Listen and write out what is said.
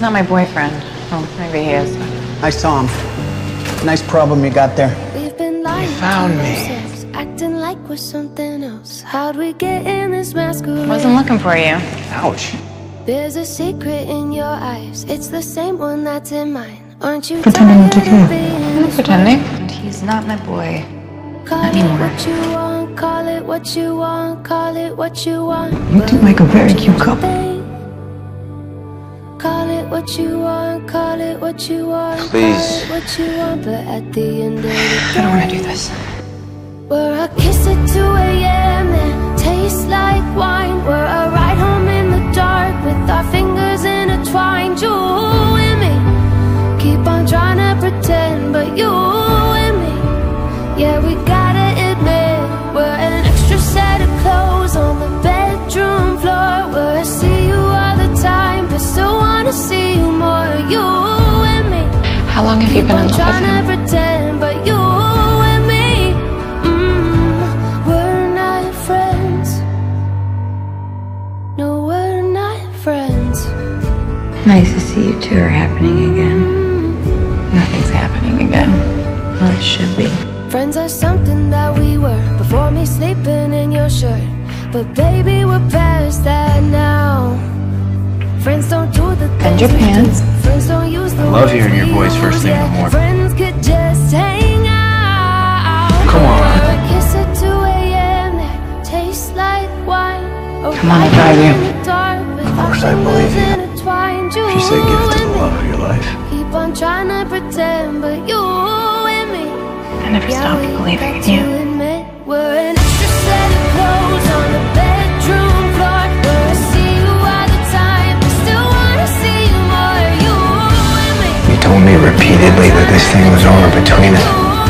He's not my boyfriend. Oh, maybe he is. I saw him. Nice problem you got there. We've been lying You found me. acting like we're something else. How'd we get in this masquerade? Wasn't looking for you. Ouch. There's a secret in your eyes. It's the same one that's in mine. Aren't you Pretending to care. being I'm not pretending. And he's not my boy. Call anymore. it what you want, call it what you want, call it what you want. You two make a very cute couple. Babe, Call it what you want, call it what you want. Please. Call it what you want, but at the end of the day, I don't want to do this. We're a kiss at 2 How long have you been in love with trying him? pretend, but you and me, mm, we're not friends. No, we're not friends. Nice to see you two are happening again. Nothing's happening again. Well, it should be. Friends are something that we were before me sleeping in your shirt. But baby, we're past that now. Friends don't do the Bend things your pants. Friends don't use the I love hearing your voice first thing in the morning. Friends could just hang out. Come on. Kiss at 2 a.m. tastes like wine. Oh, Come on, I drive you. Of course I believe you. you. She said give it to the love of your life. Keep on trying to pretend, but you and me. I never Yeah, stopped believing in you. repeatedly that this thing was over between us.